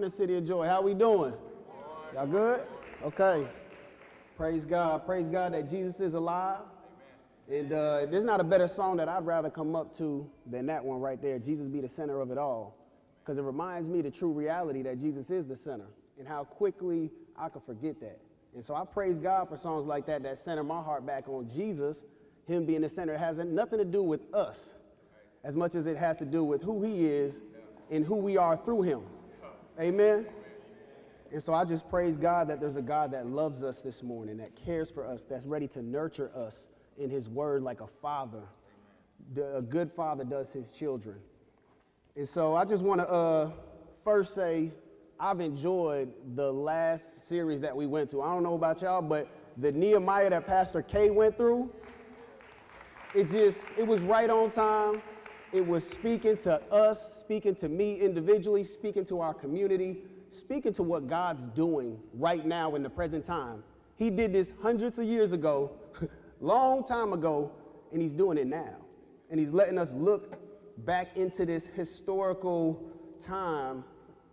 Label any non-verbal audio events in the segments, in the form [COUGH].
morning, City of Joy. How we doing? Y'all good? Okay. Praise God. Praise God that Jesus is alive. And uh, there's not a better song that I'd rather come up to than that one right there, Jesus be the center of it all. Because it reminds me the true reality that Jesus is the center and how quickly I could forget that. And so I praise God for songs like that that center my heart back on Jesus, Him being the center. Has nothing to do with us as much as it has to do with who He is and who we are through Him. Amen. And so I just praise God that there's a God that loves us this morning, that cares for us, that's ready to nurture us in His word like a father. The, a good father does his children. And so I just want to uh, first say I've enjoyed the last series that we went to. I don't know about y'all, but the Nehemiah that Pastor K went through, it just, it was right on time. It was speaking to us, speaking to me individually, speaking to our community, speaking to what God's doing right now in the present time. He did this hundreds of years ago, [LAUGHS] long time ago, and he's doing it now. And he's letting us look back into this historical time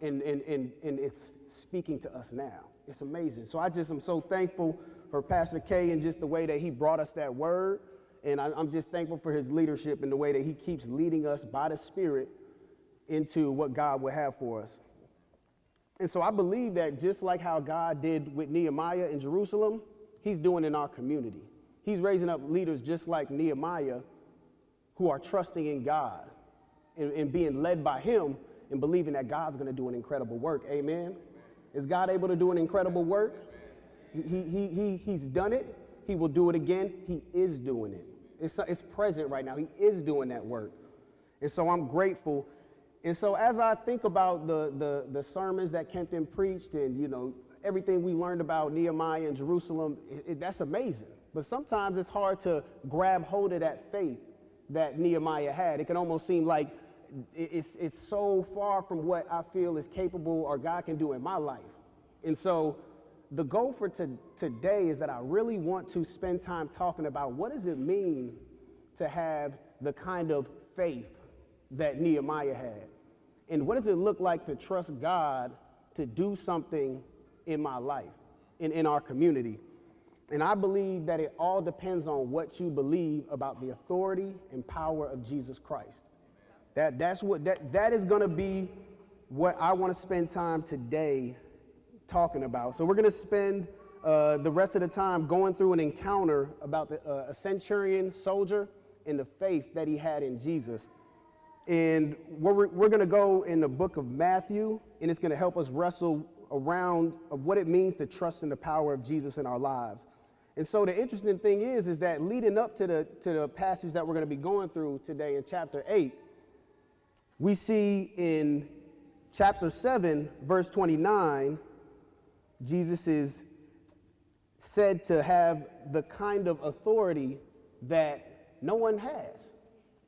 and, and, and, and it's speaking to us now. It's amazing. So I just am so thankful for Pastor K and just the way that he brought us that word. And I, am just thankful for his leadership and the way that he keeps leading us by the Spirit into what God would have for us. And so I believe that just like how God did with Nehemiah in Jerusalem, he's doing in our community. He's raising up leaders just like Nehemiah who are trusting in God and, and being led by him and believing that God's going to do an incredible work. Amen. Is God able to do an incredible work? He, he, he, he's done it. He will do it again. He is doing it. It's, it's present right now. He is doing that work. And so I'm grateful. And so as I think about the, the, the sermons that Kenton preached and, you know, everything we learned about Nehemiah and Jerusalem, it, it, that's amazing. But sometimes it's hard to grab hold of that faith that Nehemiah had. It can almost seem like it's, it's so far from what I feel is capable or God can do in my life. And so the goal for to, today is that I really want to spend time talking about what does it mean to have the kind of faith that Nehemiah had? And what does it look like to trust God to do something in my life, and in our community? And I believe that it all depends on what you believe about the authority and power of Jesus Christ. That, that's what, that, that is going to be what I want to spend time today talking about. So we're going to spend uh, the rest of the time going through an encounter about the, uh, a centurion soldier and the faith that he had in Jesus. And we're, we're going to go in the book of Matthew, and it's going to help us wrestle around of what it means to trust in the power of Jesus in our lives. And so the interesting thing is, is that leading up to the, to the passage that we're going to be going through today in chapter 8, we see in chapter 7, verse 29, Jesus is said to have the kind of authority that no one has.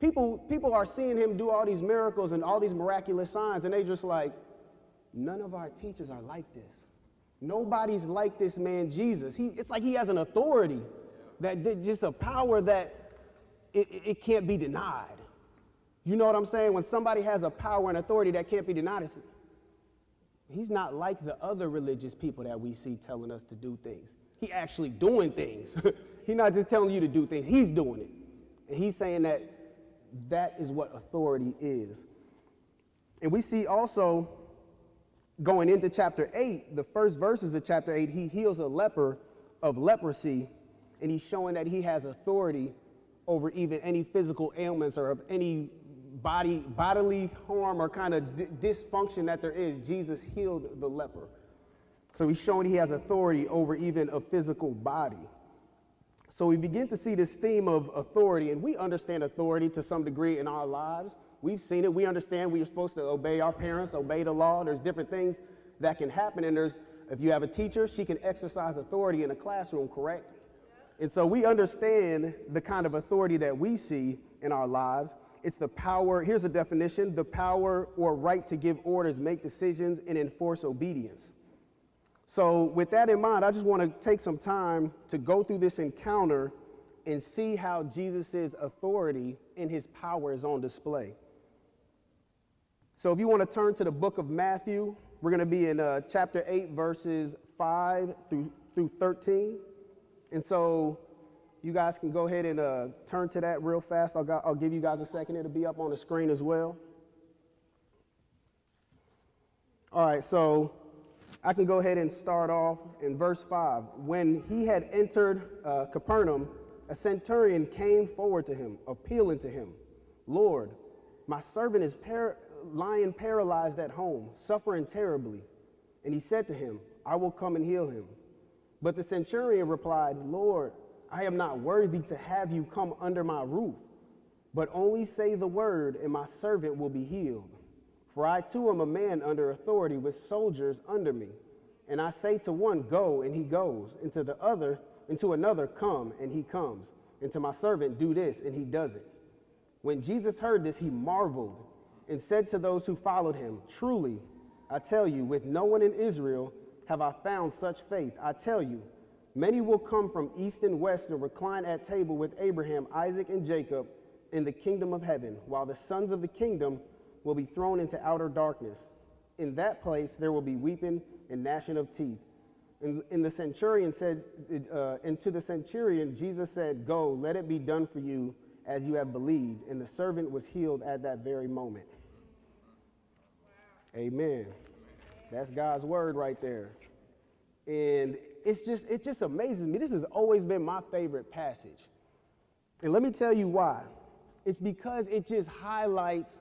People, people are seeing him do all these miracles and all these miraculous signs, and they just like, none of our teachers are like this. Nobody's like this man, Jesus. He, it's like he has an authority that just a power that it, it can't be denied. You know what I'm saying? When somebody has a power and authority that can't be denied, he's not like the other religious people that we see telling us to do things. He actually doing things. [LAUGHS] he's not just telling you to do things, he's doing it. And he's saying that that is what authority is. And we see also going into chapter 8, the first verses of chapter 8, he heals a leper of leprosy, and he's showing that he has authority over even any physical ailments or of any body, bodily harm or kind of dysfunction that there is, Jesus healed the leper. So he's showing he has authority over even a physical body. So we begin to see this theme of authority, and we understand authority to some degree in our lives. We've seen it. We understand we are supposed to obey our parents, obey the law. There's different things that can happen, and there's if you have a teacher, she can exercise authority in a classroom, correct? And so we understand the kind of authority that we see in our lives. It's the power, here's a definition the power or right to give orders, make decisions, and enforce obedience. So, with that in mind, I just want to take some time to go through this encounter and see how Jesus' authority and his power is on display. So, if you want to turn to the book of Matthew, We're going to be in uh, chapter 8, verses 5 through, through 13. And so you guys can go ahead and uh, turn to that real fast. I'll, I'll give you guys a second. It'll be up on the screen as well. All right, so I can go ahead and start off in verse 5. When he had entered uh, Capernaum, a centurion came forward to him, appealing to him, Lord, my servant is par- lying paralyzed at home, suffering terribly. And he said to him, I will come and heal him. But the centurion replied, Lord, I am not worthy to have you come under my roof, but only say the word, and my servant will be healed. For I too am a man under authority with soldiers under me. And I say to one, Go, and he goes, and to the other, and to another, Come, and he comes, and to my servant, Do this, and he does it. When Jesus heard this, he marveled and said to those who followed him, Truly, I tell you, with no one in Israel have I found such faith. I tell you, many will come from east and west and recline at table with Abraham, Isaac, and Jacob in the kingdom of heaven, while the sons of the kingdom will be thrown into outer darkness. In that place there will be weeping and gnashing of teeth. And, and the centurion said, uh, and to the centurion, Jesus said, Go, let it be done for you as you have believed. And the servant was healed at that very moment. Amen. That's God's word right there. And it's just it just amazes me. This has always been my favorite passage. And let me tell you why. It's because it just highlights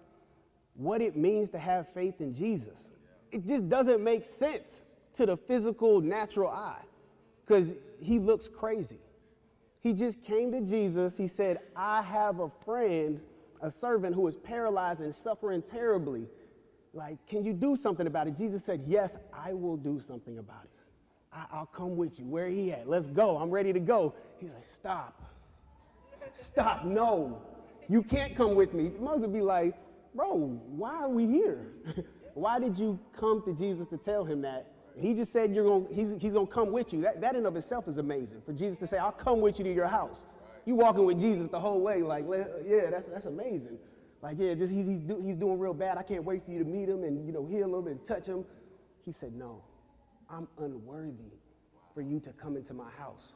what it means to have faith in Jesus. It just doesn't make sense to the physical, natural eye because he looks crazy. He just came to Jesus. He said, I have a friend, a servant who is paralyzed and suffering terribly. Like, can you do something about it? Jesus said, Yes, I will do something about it. I- will come with you. Where he at? Let's go. I'm ready to go. He's like, Stop. Stop. No. You can't come with me. Moses would be like, Bro, why are we here? [LAUGHS] why did you come to Jesus to tell him that? He just said you're going he's, he's gonna come with you. That, that in of itself is amazing. For Jesus to say, I'll come with you to your house. You walking with Jesus the whole way, like, yeah, that's, that's amazing. Like, yeah, just he's, he's, do, he's doing real bad. I can't wait for you to meet him and, you know, heal him and touch him. He said, no, I'm unworthy for you to come into my house.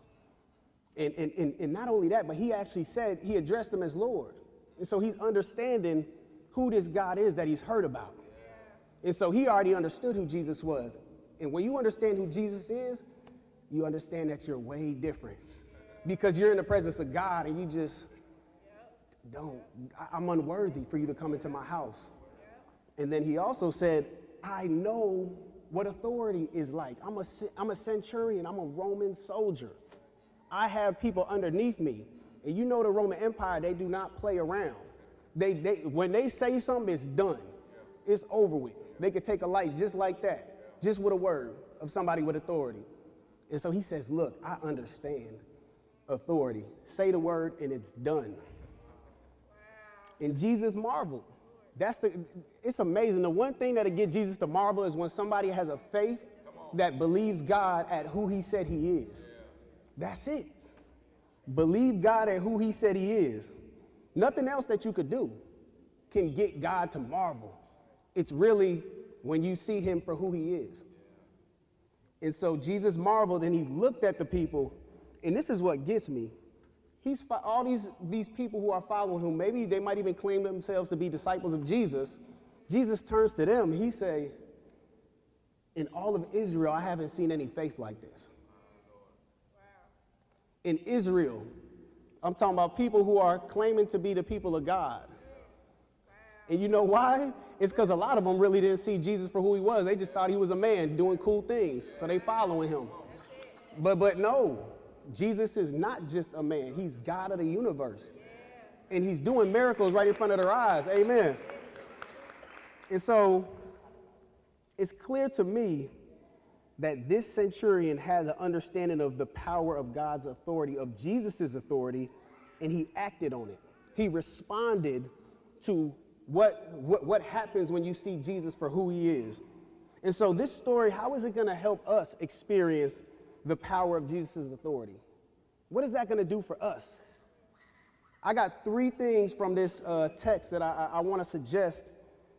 And, and, and, and not only that, but he actually said, he addressed him as Lord. And so he's understanding who this God is that he's heard about. And so he already understood who Jesus was. And when you understand who Jesus is, you understand that you're way different because you're in the presence of God and you just don't, I'm unworthy for you to come into my house. And then he also said, I know what authority is like. I'm a, I'm a centurion, I'm a Roman soldier. I have people underneath me. And you know the Roman Empire, they do not play around. They, they, when they say something, it's done. It's over with. They could take a life just like that, just with a word of somebody with authority. And so he says, Look, I understand authority. Say the word and it's done. And Jesus marveled. That's the it's amazing. The one thing that'll get Jesus to marvel is when somebody has a faith that believes God at who he said he is. That's it. Believe God at who he said he is. Nothing else that you could do can get God to marvel. It's really when you see him for who he is. And so Jesus marveled and he looked at the people, and this is what gets me. He's all these, these people who are following him, maybe they might even claim themselves to be disciples of Jesus. Jesus turns to them, he say, in all of Israel, I haven't seen any faith like this. In Israel, I'm talking about people who are claiming to be the people of God. And you know why? It's because a lot of them really didn't see Jesus for who he was. They just thought he was a man doing cool things. So they following him. But but no, Jesus is not just a man. He's God of the universe. And he's doing miracles right in front of their eyes. Amen. And so it's clear to me that this centurion had an understanding of the power of God's authority, of Jesus' authority, and he acted on it. He responded to what, what, what happens when you see Jesus for who he is. And so, this story, how is it going to help us experience the power of Jesus' authority? What is that going to do for us? I got three things from this uh, text that I, I want to suggest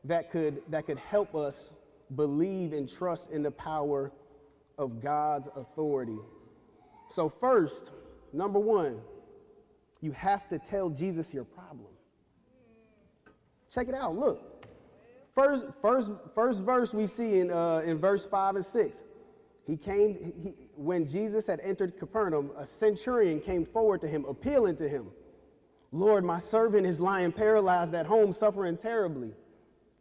that could, that could help us believe and trust in the power of God's authority. So, first, number one, you have to tell Jesus your problem. Check it out. Look. First, first, first verse we see in, uh, in verse 5 and 6. He came, he, when Jesus had entered Capernaum, a centurion came forward to him, appealing to him. Lord, my servant is lying paralyzed at home, suffering terribly.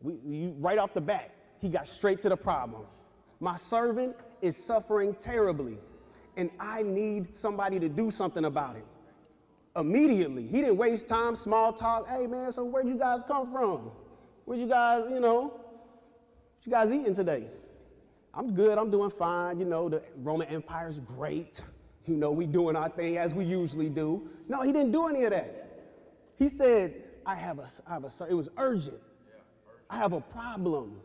We, you, right off the bat, he got straight to the problems. My servant is suffering terribly, and I need somebody to do something about it. Immediately, he didn't waste time, small talk. Hey, man, so where'd you guys come from? Where'd you guys, you know, what you guys eating today? I'm good, I'm doing fine. You know, the Roman Empire's great. You know, we doing our thing as we usually do. No, he didn't do any of that. He said, I have a, I have a, it was urgent. I have a problem.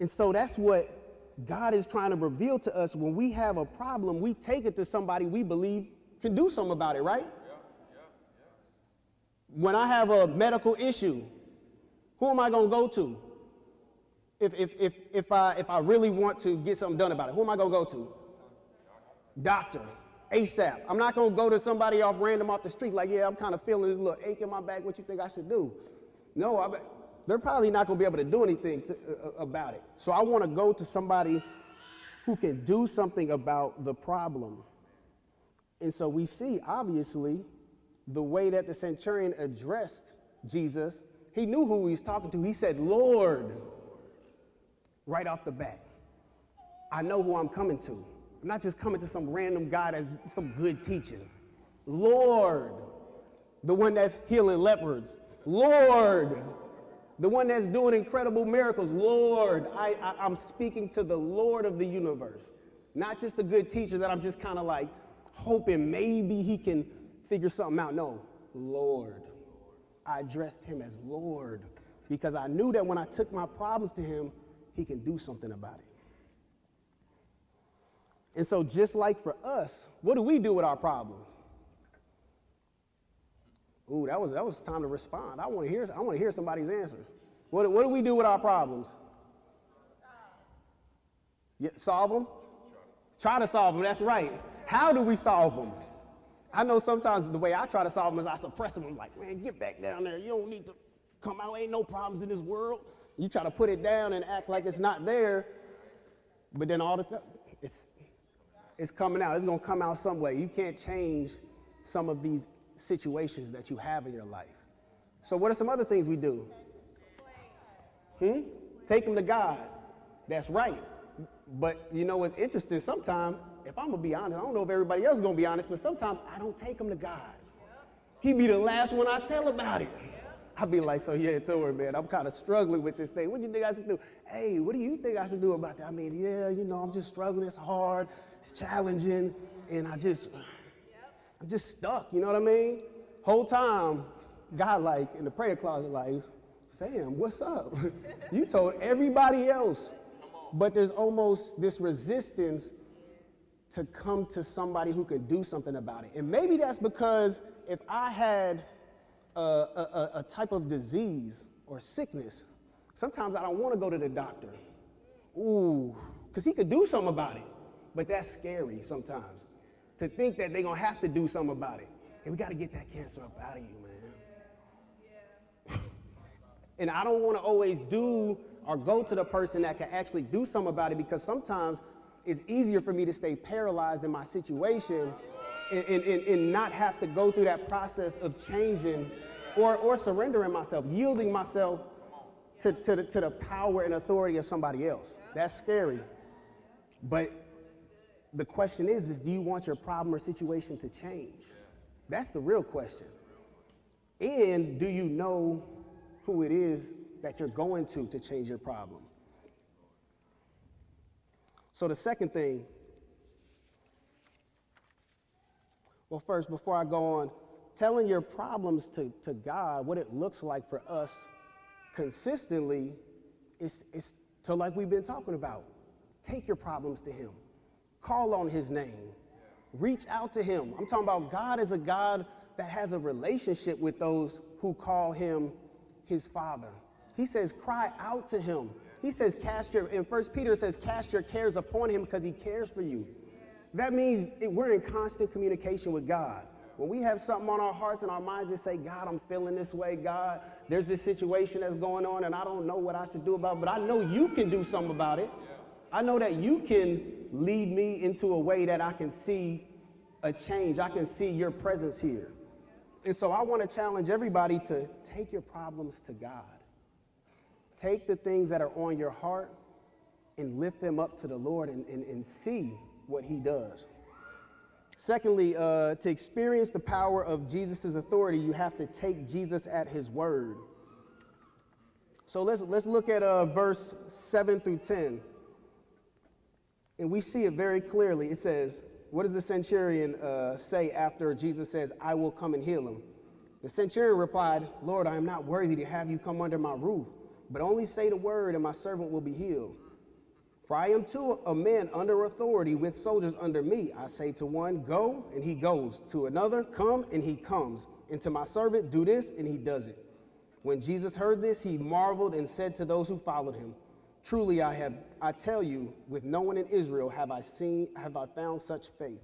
And so that's what God is trying to reveal to us. When we have a problem, we take it to somebody we believe can do something about it, right? Yeah, yeah, yeah. When I have a medical issue, who am I going to go to? If, if, if, if, I, if I really want to get something done about it, who am I going to go to? Doctor. ASAP. I'm not going to go to somebody off random off the street like, yeah, I'm kind of feeling this little ache in my back. What you think I should do? No, I they're probably not going to be able to do anything to, uh, uh about it. So I want to go to somebody who can do something about the problem. And so we see, obviously, the way that the centurion addressed Jesus. He knew who he was talking to. He said, Lord, right off the bat. I know who I'm coming to. I'm not just coming to some random guy that's some good teacher. Lord, the one that's healing lepers. Lord, the one that's doing incredible miracles. Lord, I, I, am speaking to the Lord of the universe, not just a good teacher that I'm just kind of like hoping maybe he can figure something out. No, Lord. I addressed him as Lord because I knew that when I took my problems to him, he can do something about it. And so, just like for us, what do we do with our problems? Ooh, that was that was time to respond. I want to hear I want to hear somebody's answers. What, what do we do with our problems? Yeah, solve them? Try to solve them. That's right. How do we solve them? I know sometimes the way I try to solve them is I suppress them. I'm like, man, get back down there. You don't need to come out. Ain't no problems in this world. You try to put it down and act like it's not there, but then all the time it's it's coming out. It's going to come out some way. You can't change some of these situations that you have in your life. So, what are some other things we do? Hmm? Take them to God. That's right. But you know what's interesting? Sometimes, if I'm gonna be honest, I don't know if everybody else is gonna be honest, but sometimes I don't take them to God. He be the last one I tell about it. I'd be like, so yeah, her, man, I'm kind of struggling with this thing. What do you think I should do? Hey, what do you think I should do about that? I mean, yeah, you know, I'm just struggling. It's hard it's challenging, and I just, I'm just stuck. You know what I mean? Whole time, God like in the prayer closet, like, fam, what's up? [LAUGHS] you told everybody else, but there's almost this resistance to come to somebody who could do something about it. And maybe that's because if I had a, a, a type of disease or sickness, sometimes I don't want to go to the doctor. Ooh, because he could do something about it. But that's scary sometimes to think that they're going to have to do something about it. And we got to get that cancer up out of you, man. [LAUGHS] and I don't want to always do or go to the person that can actually do something about it because sometimes it's easier for me to stay paralyzed in my situation and, and, and, and not have to go through that process of changing or, or surrendering myself, yielding myself to, to, the, to the power and authority of somebody else. That's scary. But the question is, is do you want your problem or situation to change? That's the real question. And do you know who it is that you're going to to change your problem? So the second thing, well, first, before I go on, telling your problems to, to God, what it looks like for us consistently, is, is to like we've been talking about. Take your problems to Him. Call on his name. Reach out to him. I'm talking about God is a God that has a relationship with those who call him his father. He says, cry out to him. He says, cast your, in First Peter says, cast your cares upon him because he cares for you. That means we're in constant communication with God. When we have something on our hearts and our minds, just say, God, I'm feeling this way. God, there's this situation that's going on and I don't know what I should do about it, but I know you can do something about it. I know that you can lead me into a way that I can see a change. I can see your presence here. And so I want to challenge everybody to take your problems to God. Take the things that are on your heart and lift them up to the Lord and, and, and see what He does. Secondly, uh, to experience the power of Jesus' authority, you have to take Jesus at His word. So let's, let's look at uh, verse 7 through 10. And we see it very clearly. It says, What does the centurion uh, say after Jesus says, I will come and heal him? The centurion replied, Lord, I am not worthy to have you come under my roof, but only say the word, and my servant will be healed. For I am too a man under authority with soldiers under me. I say to one, Go, and he goes. To another, Come, and he comes. And to my servant, Do this, and he does it. When Jesus heard this, he marveled and said to those who followed him, Truly I have I tell you, with no one in Israel have I seen have I found such faith.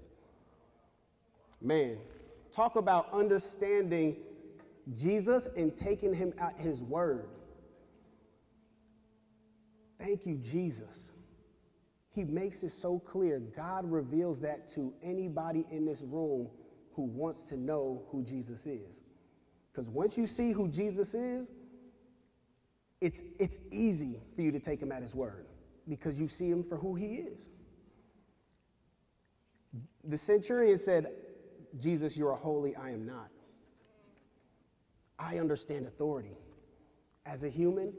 Man, talk about understanding Jesus and taking him at his word. Thank you, Jesus. He makes it so clear. God reveals that to anybody in this room who wants to know who Jesus is. Because once you see who Jesus is, it's, it's easy for you to take him at his word because you see him for who he is. The centurion said, Jesus, you are holy, I am not. I understand authority. As a human,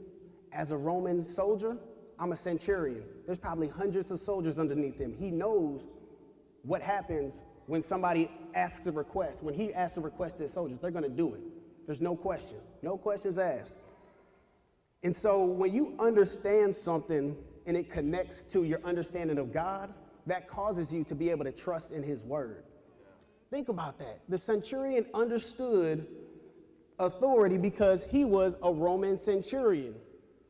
as a Roman soldier, I'm a centurion. There's probably hundreds of soldiers underneath him. He knows what happens when somebody asks a request. When he asks a request to his soldiers, they're going to do it. There's no question. No questions asked. And so when you understand something and it connects to your understanding of God, that causes you to be able to trust in his word. Think about that. The centurion understood authority because he was a Roman centurion.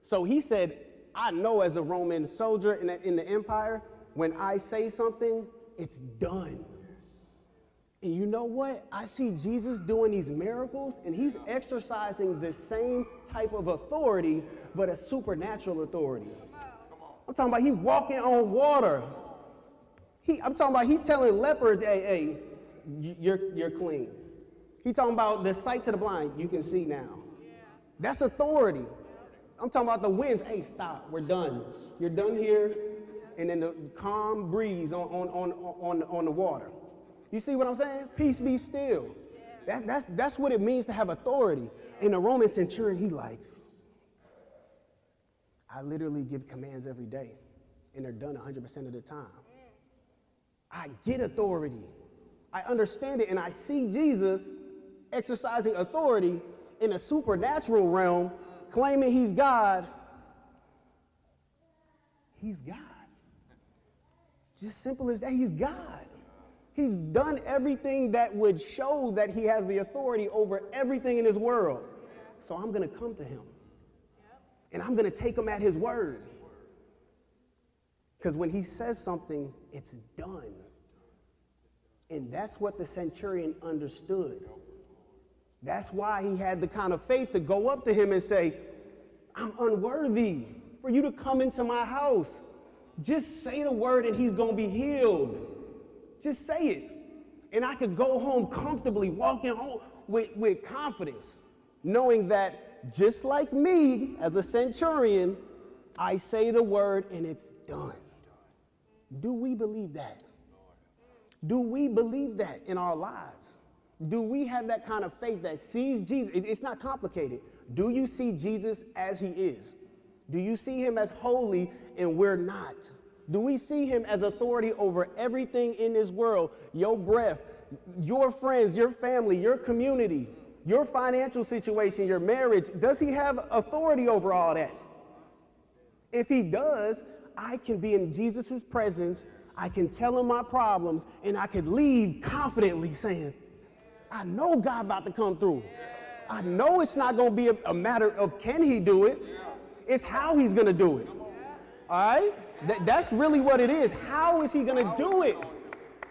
So he said, I know as a Roman soldier in the, in the empire, when I say something, it's done. And you know what? I see Jesus doing these miracles, and he's exercising the same type of authority, but a supernatural authority. I'm talking about he walking on water. He, I'm talking about he telling lepers, hey, hey, you're, you're clean. He talking about the sight to the blind, you can see now. That's authority. I'm talking about the winds, hey, stop, we're done. You're done here. And then the calm breeze on, on, on, on, on the water. You see what I'm saying? Peace be still. That, that's, that's what it means to have authority. In the Roman centurion, he like, I literally give commands every day, and they're done 100% of the time. I get authority. I understand it, and I see Jesus exercising authority in a supernatural realm, claiming he's God. He's God. Just simple as that, he's God. He's done everything that would show that he has the authority over everything in this world. So I'm going to come to him. And I'm going to take him at his word. Because when he says something, it's done. And that's what the centurion understood. That's why he had the kind of faith to go up to him and say, I'm unworthy for you to come into my house. Just say the word and he's going to be healed. Just say it. And I could go home comfortably, walking home with, with confidence, knowing that just like me as a centurion, I say the word and it's done. Do we believe that? Do we believe that in our lives? Do we have that kind of faith that sees Jesus? It's not complicated. Do you see Jesus as he is? Do you see him as holy and we're not? Do we see him as authority over everything in this world? Your breath, your friends, your family, your community, your financial situation, your marriage. Does he have authority over all that? If he does, I can be in Jesus' presence. I can tell him my problems, and I can leave confidently saying, I know God about to come through. I know it's not going to be a, a matter of can he do it, it's how he's going to do it. All right? That, that's really what it is. How is he going to do it?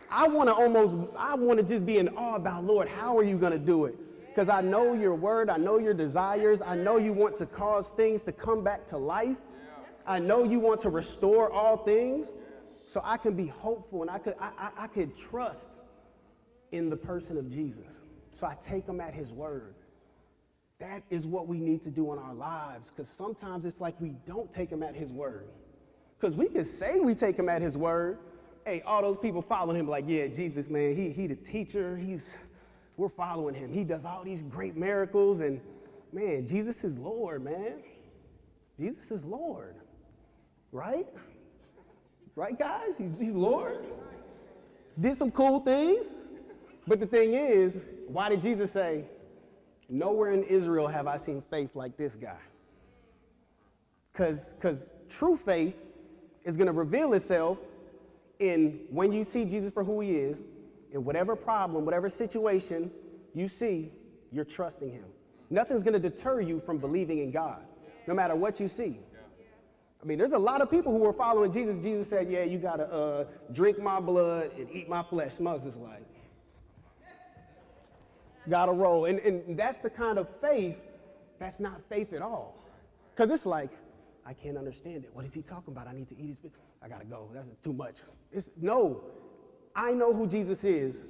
I want to almost, I want to just be in awe about, Lord, how are you going to do it? Because I know your word, I know your desires, I know you want to cause things to come back to life. I know you want to restore all things. So I can be hopeful and I could, I, I, I could trust in the person of Jesus. So I take him at his word. That is what we need to do in our lives because sometimes it's like we don't take him at his word. Because we can say we take him at his word. Hey, all those people following him, like, yeah, Jesus, man, he, he the teacher. He's, we're following him. He does all these great miracles. And man, Jesus is Lord, man. Jesus is Lord. Right? Right, guys? He's, he's Lord. Did some cool things. But the thing is, why did Jesus say, Nowhere in Israel have I seen faith like this guy? Because true faith is going to reveal itself in when you see Jesus for who he is, in whatever problem, whatever situation you see, you're trusting him. Nothing's going to deter you from believing in God, no matter what you see. I mean, there's a lot of people who were following Jesus. Jesus said, Yeah, you got to uh, drink my blood and eat my flesh. Moses like, got a roll. And, and that's the kind of faith that's not faith at all. Because it's like, I can't understand it. What is he talking about? I need to eat his. I got to go. That's too much. It's, no, I know who Jesus is.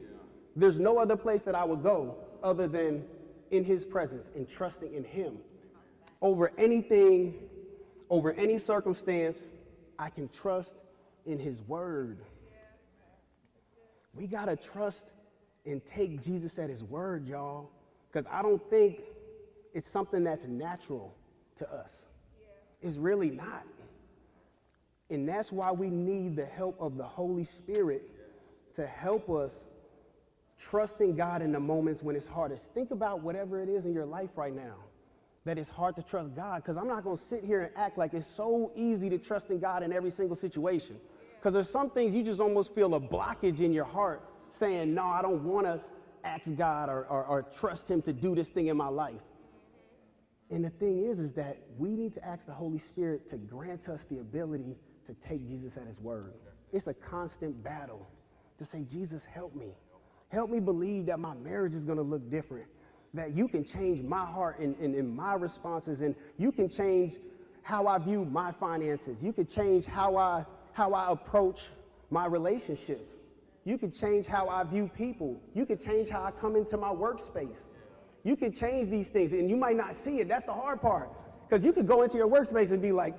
There's no other place that I would go other than in his presence and trusting in him. Over anything, over any circumstance, I can trust in his word. We got to trust and take Jesus at his word, y'all. Because I don't think it's something that's natural to us. Yeah. It's really not. And that's why we need the help of the Holy Spirit to help us trusting God in the moments when it's hardest. Think about whatever it is in your life right now that it's hard to trust God because I'm not going to sit here and act like it's so easy to trust in God in every single situation. Because there's some things you just almost feel a blockage in your heart saying, No, I don't want to ask God or, or, or, trust Him to do this thing in my life. And the thing is, is that we need to ask the Holy Spirit to grant us the ability to take Jesus at His word. It's a constant battle to say, Jesus, help me. Help me believe that my marriage is going to look different, that you can change my heart and, and, and my responses, and you can change how I view my finances. You can change how I, how I approach my relationships. You could change how I view people. You could change how I come into my workspace. You could change these things, and you might not see it. That's the hard part. Because you could go into your workspace and be like,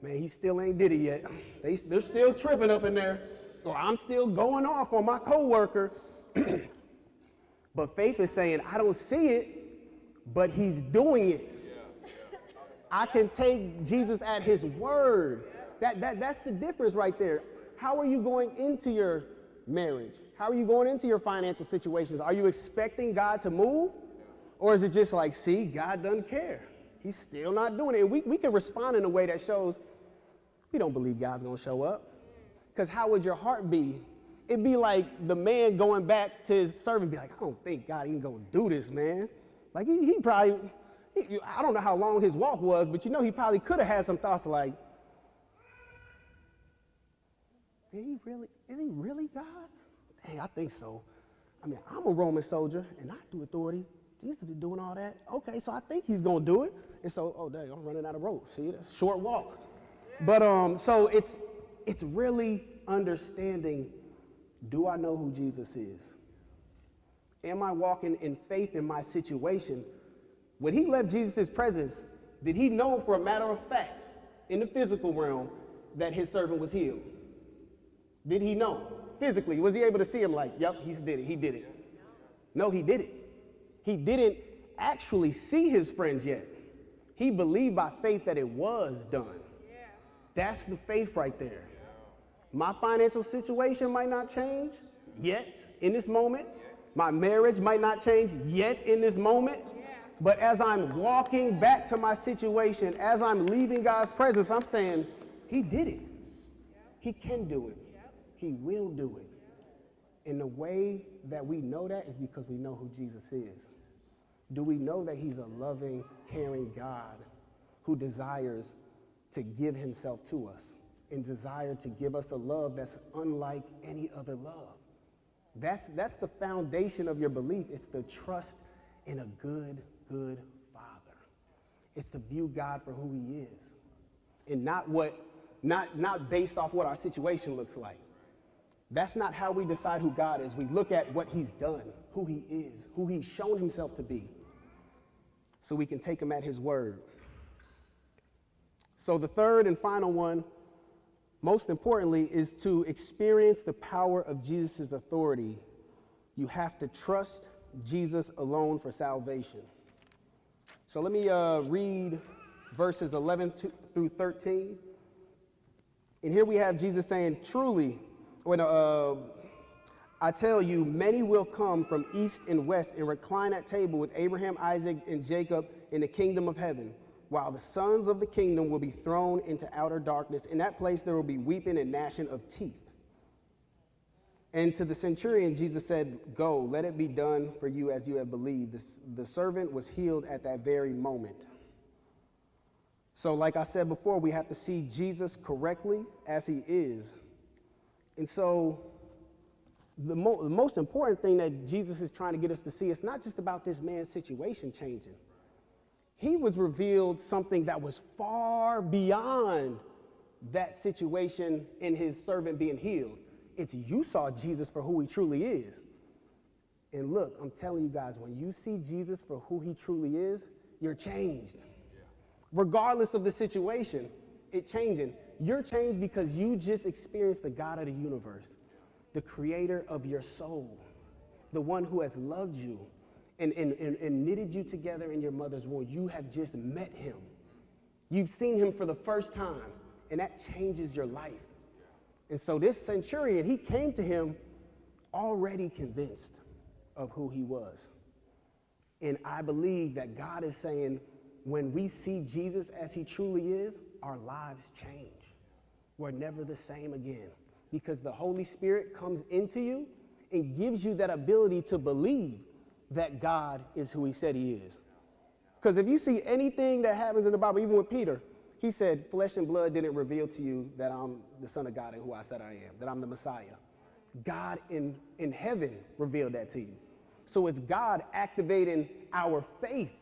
man, he still ain't did it yet. They, they're still tripping up in there. Or I'm still going off on my coworker. [CLEARS THROAT] but faith is saying, I don't see it, but he's doing it. I can take Jesus at his word. That, that, that's the difference right there. How are you going into your marriage? How are you going into your financial situations? Are you expecting God to move? Or is it just like, see, God doesn't care? He's still not doing it. And we, we can respond in a way that shows we don't believe God's to show up. Because how would your heart be? It'd be like the man going back to his servant, be like, I don't think God going to do this, man. Like, he, he probably, he, I don't know how long his walk was, but you know, he probably could have had some thoughts like, did he really, is he really God? Hey, I think so. I mean, I'm a Roman soldier and I do authority. Jesus is doing all that. Okay, so I think he's gonna do it. And so, oh dang, I'm running out of rope. See, short walk. But um, so it's it's really understanding, do I know who Jesus is? Am I walking in faith in my situation? When he left Jesus' presence, did he know for a matter of fact in the physical realm that his servant was healed? Did he know physically? Was he able to see him like, yep, he did it, he did it? No, he did it. He didn't actually see his friends yet. He believed by faith that it was done. That's the faith right there. My financial situation might not change yet in this moment. My marriage might not change yet in this moment. But as I'm walking back to my situation, as I'm leaving God's presence, I'm saying, He did it. He can do it. He will do it. And the way that we know that is because we know who Jesus is. Do we know that He's a loving, caring God who desires to give Himself to us? and desire to give us a love that's unlike any other love. That's, that's the foundation of your belief. It's the trust in a good, good Father. It's to view God for who He is, and not what, not, not based off what our situation looks like. That's not how we decide who God is. We look at what He's done, who He is, who He's shown Himself to be, so we can take Him at His word. So, the third and final one, most importantly, is to experience the power of Jesus' authority. You have to trust Jesus alone for salvation. So, let me uh, read verses 11 through 13. And here we have Jesus saying, Truly, when, uh, I tell you, many will come from east and west and recline at table with Abraham, Isaac, and Jacob in the kingdom of heaven while the sons of the kingdom will be thrown into outer darkness. In that place there will be weeping and gnashing of teeth. And to the centurion, Jesus said, Go, let it be done for you as you have believed. The, the servant was healed at that very moment. So, like I said before, we have to see Jesus correctly as he is. And so, the, mo- the most important thing that Jesus is trying to get us to see, it's not just about this man's situation changing he was revealed something that was far beyond that situation in his servant being healed. It's you saw Jesus for who he truly is. And look, I'm telling you guys, when you see Jesus for who he truly is, you're changed. Regardless of the situation, it changing. You're changed because you just experienced the God of the universe, the creator of your soul, the one who has loved you, and, and, and, and knitted you together in your mother's womb. You have just met him. You've seen him for the first time, and that changes your life. And so this centurion, he came to him already convinced of who he was. And I believe that God is saying, when we see Jesus as he truly is, our lives change. We're never the same again because the Holy Spirit comes into you and gives you that ability to believe that God is who he said he is. Because if you see anything that happens in the Bible, even with Peter, he said, Flesh and blood didn't reveal to you that I'm the Son of God and who I said I am, that I'm the Messiah. God in, in heaven revealed that to you. So it's God activating our faith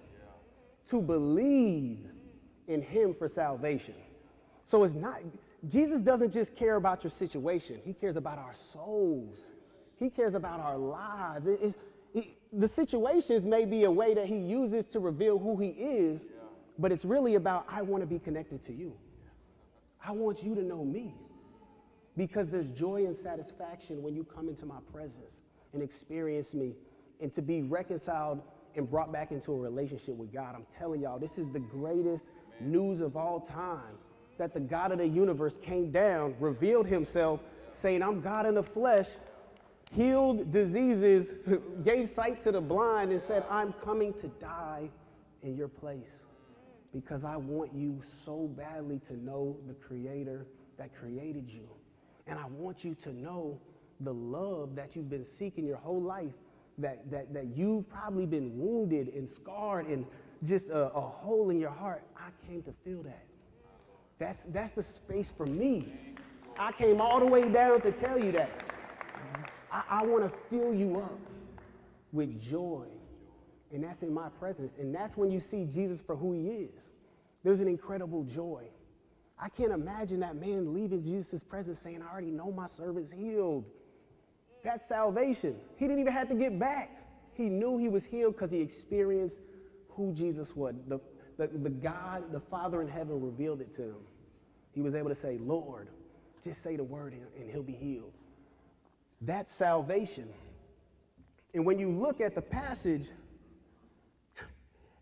to believe in Him for salvation. So it's not, Jesus doesn't just care about your situation, He cares about our souls, He cares about our lives. It's, the situations may be a way that he uses to reveal who he is, but it's really about, I want to be connected to you. I want you to know me. Because there's joy and satisfaction when you come into my presence and experience me and to be reconciled and brought back into a relationship with God. I'm telling y'all, this is the greatest Amen. news of all time that the God of the universe came down, revealed himself, saying, I'm God in the flesh, healed diseases, [LAUGHS] gave sight to the blind, and said, I'm coming to die in your place because I want you so badly to know the Creator that created you. And I want you to know the love that you've been seeking your whole life, that, that, that you've probably been wounded and scarred and just a, a hole in your heart. I came to fill that. That's, that's the space for me. I came all the way down to tell you that. I, I want to fill you up with joy. And that's in my presence. And that's when you see Jesus for who he is. There's an incredible joy. I can't imagine that man leaving Jesus' presence saying, I already know my servant's healed. That's salvation. He didn't even have to get back. He knew he was healed because he experienced who Jesus was. The, the, the God, the Father in heaven revealed it to him. He was able to say, Lord, just say the word and, and he'll be healed. That's salvation. And when you look at the passage,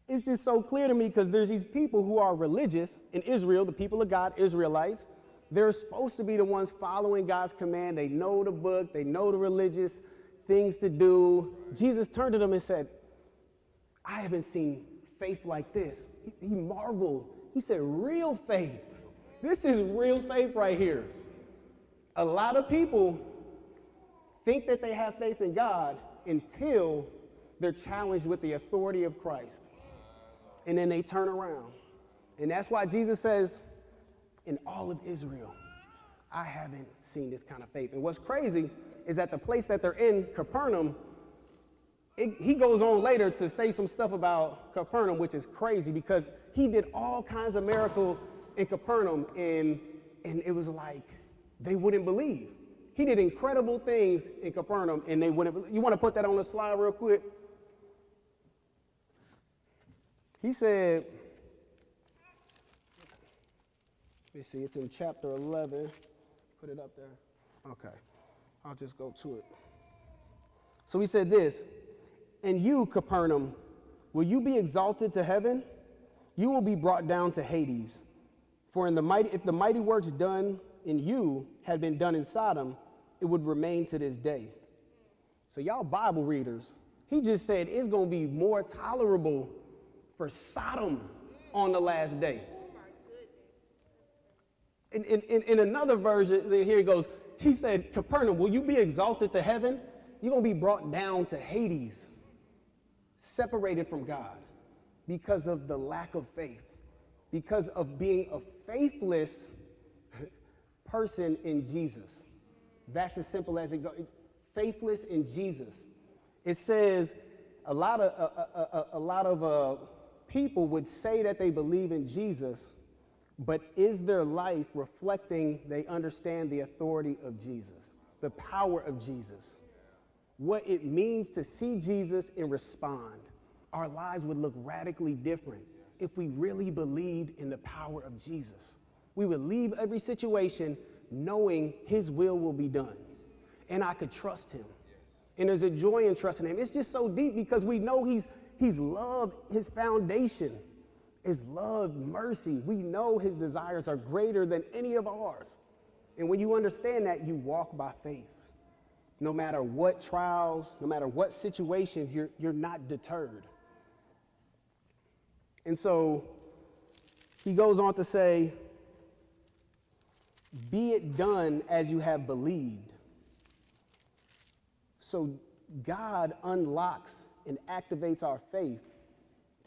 it's just so clear to me because there's these people who are religious in Israel, the people of God, Israelites. They're supposed to be the ones following God's command. They know the book, they know the religious things to do. Jesus turned to them and said, I haven't seen faith like this. He, he marveled. He said, Real faith. This is real faith right here. A lot of people think that they have faith in God until they're challenged with the authority of Christ. And then they turn around. And that's why Jesus says, in all of Israel, I haven't seen this kind of faith. And what's crazy is that the place that they're in, Capernaum, it, he goes on later to say some stuff about Capernaum, which is crazy because he did all kinds of miracle in Capernaum, and, and it was like they wouldn't believe. He did incredible things in Capernaum, and they wouldn't. You want to put that on the slide real quick? He said, let me see, it's in chapter 11. Put it up there. Okay, I'll just go to it. So he said this And you, Capernaum, will you be exalted to heaven? You will be brought down to Hades. For in the mighty, if the mighty works done in you had been done in Sodom, it would remain to this day. So, y'all Bible readers, he just said it's going to be more tolerable for Sodom on the last day. In, in, in, another version, here he goes, he said, Capernaum, will you be exalted to heaven? You're going to be brought down to Hades, separated from God because of the lack of faith, because of being a faithless [LAUGHS] person in Jesus. That's as simple as it goes. Faithless in Jesus. It says a lot of, a, a, a, lot of uh, people would say that they believe in Jesus, but is their life reflecting they understand the authority of Jesus, the power of Jesus, what it means to see Jesus and respond? Our lives would look radically different if we really believed in the power of Jesus. We would leave every situation knowing His will will be done, and I could trust Him. And there's a joy in trusting Him. It's just so deep because we know He's He's love, His foundation is love, mercy. We know his desires are greater than any of ours. And when you understand that, you walk by faith. No matter what trials, no matter what situations, you're, you're not deterred. And so he goes on to say, Be it done as you have believed. So God unlocks and activates our faith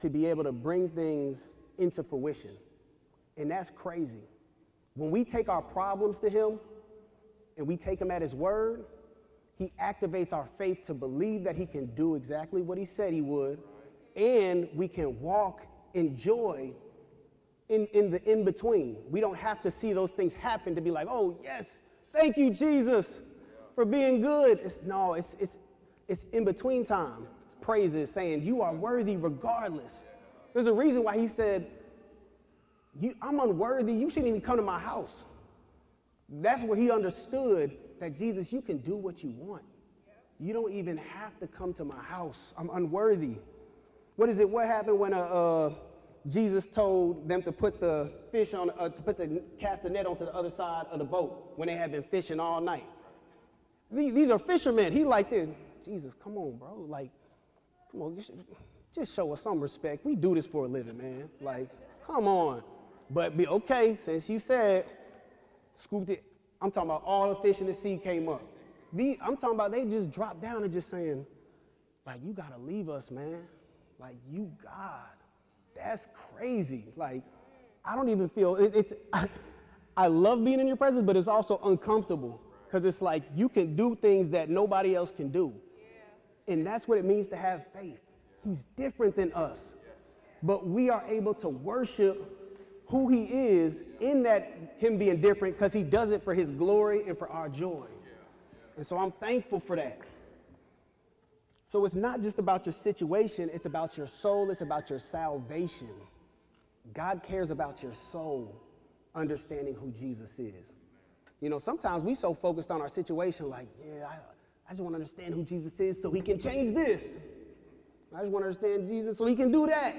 to be able to bring things into fruition. And that's crazy. When we take our problems to Him and we take Him at His word, He activates our faith to believe that He can do exactly what He said He would, and we can walk in joy in, in the in between. We don't have to see those things happen to be like, oh, yes, thank you, Jesus, for being good. It's, no, it's, it's, it's in between time praises, saying, You are worthy regardless. There's a reason why he said, You I'm unworthy. You shouldn't even come to my house. That's what he understood that Jesus, you can do what you want. You don't even have to come to my house. I'm unworthy. What is it? What happened when uh, uh, Jesus told them to put the fish on, uh, to put the cast the net onto the other side of the boat when they had been fishing all night? These, these are fishermen. He like this. Jesus, come on, bro. Like, Come on, just show us some respect. We do this for a living, man. Like, come on. But be okay, since you said, scooped it. I'm talking about all the fish in the sea came up. The, I'm talking about they just dropped down and just saying, like, you gotta leave us, man. Like, you God. That's crazy. Like, I don't even feel it, it's. I, [LAUGHS] I love being in your presence, but it's also uncomfortable because it's like you can do things that nobody else can do. And that's what it means to have faith. He's different than us. But we are able to worship who he is in that him being different because he does it for his glory and for our joy. And so I'm thankful for that. So it's not just about your situation, it's about your soul, it's about your salvation. God cares about your soul, understanding who Jesus is. You know, sometimes we so focused on our situation, like, yeah, I, I just want to understand who Jesus is so he can change this. I just want to understand Jesus so he can do that.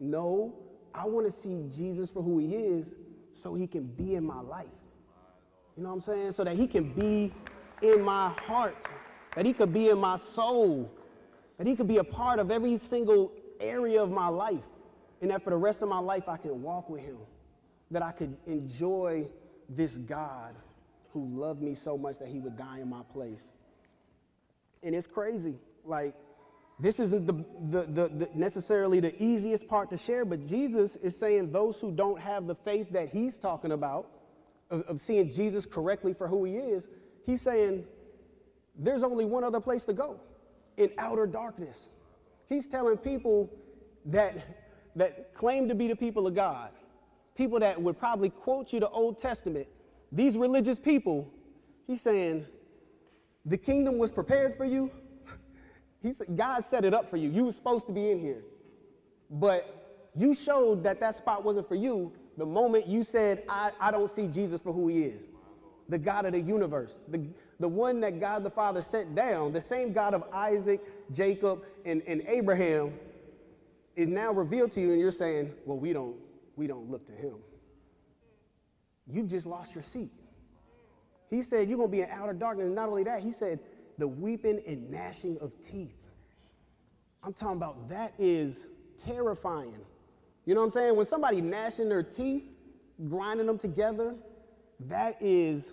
No, I want to see Jesus for who he is so he can be in my life. You know what I'm saying? So that he can be in my heart, that he could be in my soul, that he could be a part of every single area of my life, and that for the rest of my life I can walk with him, that I could enjoy this God who loved me so much that he would die in my place. And it's crazy. Like, this isn't the, the, the, the, necessarily the easiest part to share, but Jesus is saying those who don't have the faith that he's talking about, of, of seeing Jesus correctly for who he is, he's saying there's only one other place to go in outer darkness. He's telling people that, that claim to be the people of God, people that would probably quote you the Old Testament, these religious people, he's saying, the kingdom was prepared for you. He said, God set it up for you. You were supposed to be in here. But you showed that that spot wasn't for you the moment you said, I, I don't see Jesus for who he is, the God of the universe, the, the one that God the Father sent down, the same God of Isaac, Jacob, and, and Abraham, is now revealed to you, and you're saying, Well, we don't, we don't look to him. You've just lost your seat. He said, You're going to be in outer darkness. And not only that, he said, The weeping and gnashing of teeth. I'm talking about that is terrifying. You know what I'm saying? When somebody gnashing their teeth, grinding them together, that is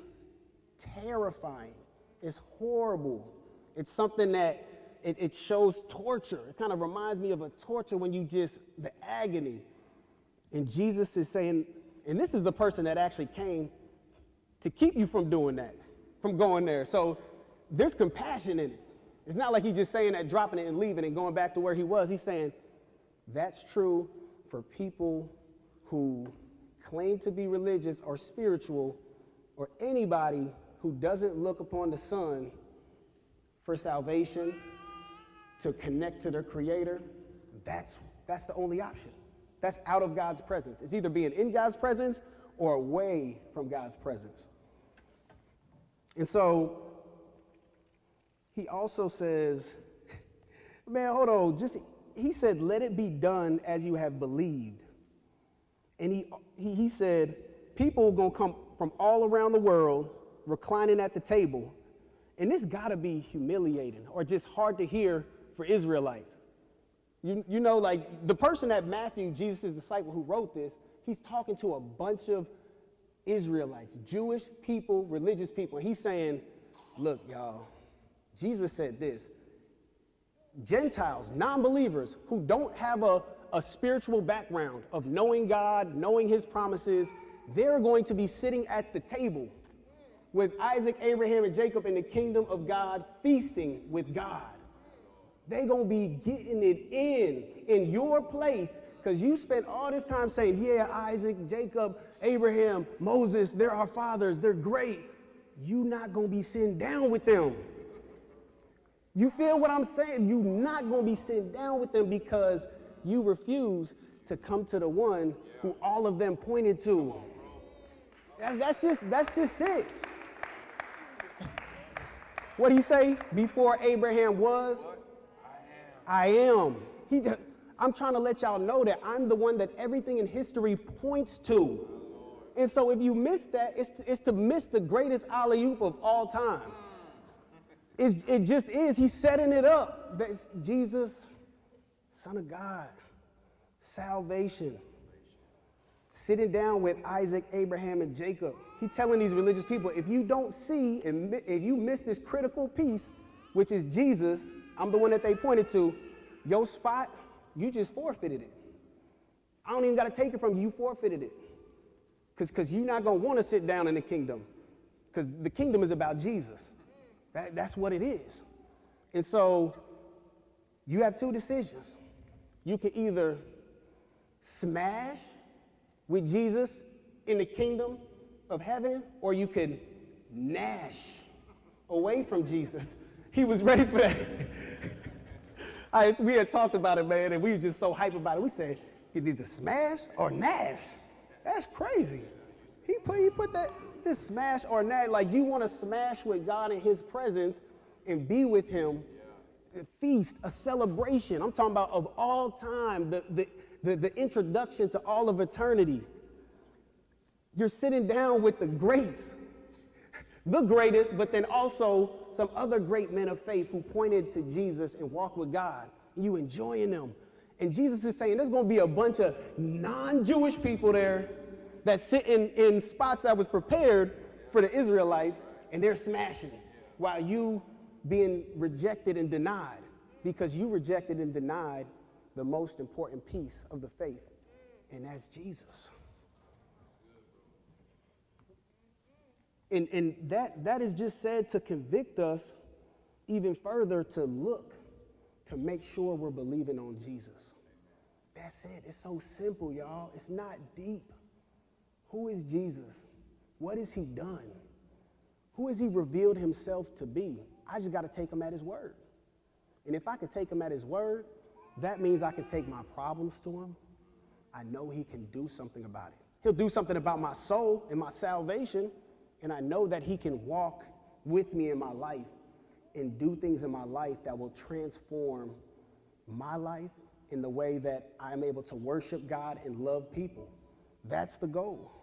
terrifying. It's horrible. It's something that it, it shows torture. It kind of reminds me of a torture when you just, the agony. And Jesus is saying, and this is the person that actually came to keep you from doing that, from going there. So there's compassion in it. It's not like he's just saying that, dropping it and leaving and going back to where he was. He's saying, that's true for people who claim to be religious or spiritual or anybody who doesn't look upon the Son for salvation, to connect to their Creator, that's, that's the only option. That's out of God's presence. It's either being in God's presence or away from God's presence. And so he also says, man, hold on, just he said, let it be done as you have believed. And he, he, he said, people are to come from all around the world reclining at the table. And this got to be humiliating or just hard to hear for Israelites. You, you know, like the person that Matthew, Jesus' disciple who wrote this, he's talking to a bunch of Israelites, Jewish people, religious people. And he's saying, look, y'all, Jesus said this Gentiles, non believers who don't have a, a spiritual background of knowing God, knowing his promises, they're going to be sitting at the table with Isaac, Abraham, and Jacob in the kingdom of God, feasting with God. They're going to be getting it in, in your place, because you spent all this time saying, Yeah, Isaac, Jacob, Abraham, Moses, they're our fathers, they're great. You're not going to be sitting down with them. You feel what I'm saying? You're not going to be sitting down with them because you refuse to come to the one who all of them pointed to. That's, that's just that's just it. What do you say? Before Abraham was, I am. He, just, I'm trying to let y'all know that I'm the one that everything in history points to. And so if you miss that, it's to, it's to miss the greatest alley oop of all time. It's, it just is. He's setting it up. That's Jesus, Son of God, salvation. Sitting down with Isaac, Abraham, and Jacob. He's telling these religious people if you don't see and if you miss this critical piece, which is Jesus, I'm the one that they pointed to, your spot, you just forfeited it. I don't even got to take it from you, you forfeited it. Because you're not going to want to sit down in the kingdom. Because the kingdom is about Jesus. That, that's what it is. And so you have two decisions. You can either smash with Jesus in the kingdom of heaven, or you can gnash away from Jesus. He was ready for that. [LAUGHS] I, we had talked about it, man, and we were just so hype about it. We said, you either smash or gnash. That's crazy. He put, he put that, just smash or not, Like you want to smash with God in his presence and be with him. A feast, a celebration. I'm talking about of all time, the, the, the, the introduction to all of eternity. You're sitting down with the greats, the greatest, but then also some other great men of faith who pointed to Jesus and walked with God. You enjoying them. And Jesus is saying there's going to be a bunch of non Jewish people there that sitting in, spots that was prepared for the Israelites and they're smashing while you being rejected and denied because you rejected and denied the most important piece of the faith, and that's Jesus. And, and that, that is just said to convict us even further to look, to make sure we're believing on Jesus. That's it. It's so simple, y'all. It's not deep. Who is Jesus? What has he done? Who has he revealed himself to be? I just got to take him at his word. And if I could take him at his word, that means I can take my problems to him. I know he can do something about it. He'll do something about my soul and my salvation. And I know that he can walk with me in my life and do things in my life that will transform my life in the way that I'm able to worship God and love people. That's the goal.